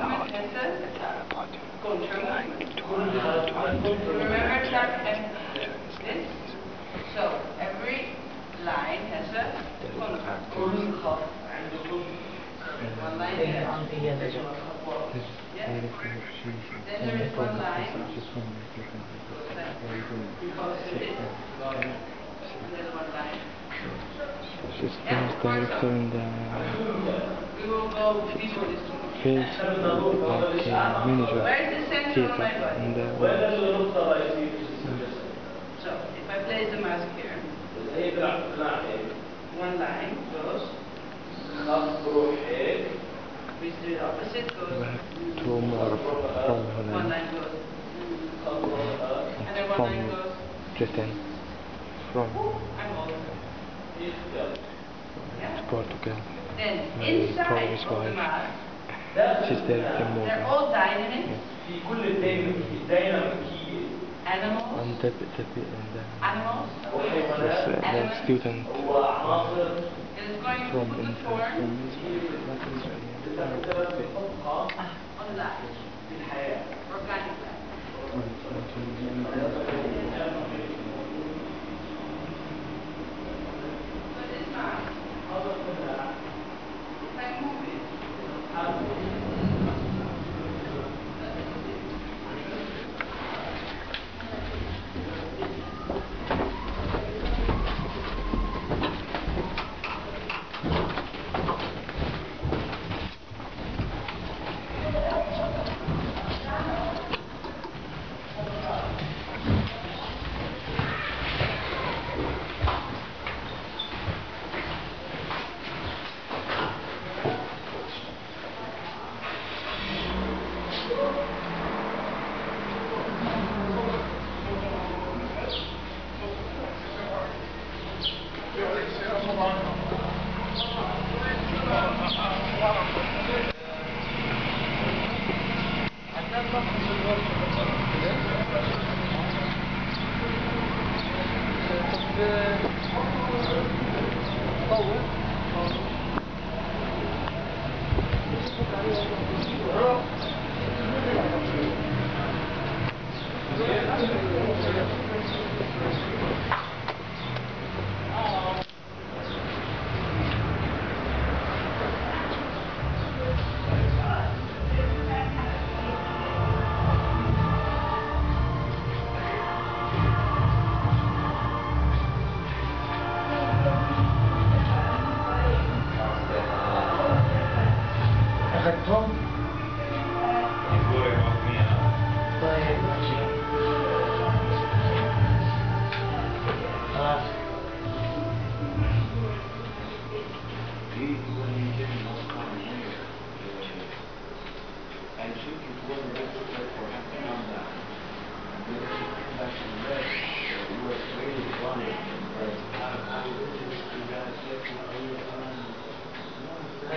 out that like 200, Remember chart and So every line has a contour. One line here. On the other yeah. Then there is one line. Because it is. There's one line director the field like manager the world. So if I place the mask here, one line goes, which the opposite two more from Holland. And then one from. Portugal. Then inside the wife. She's there at the. They're all dynamics. Yeah. Animals. And the, the, and the animals. Uh, animals. The student. From in. Organic 嗯，到五，好。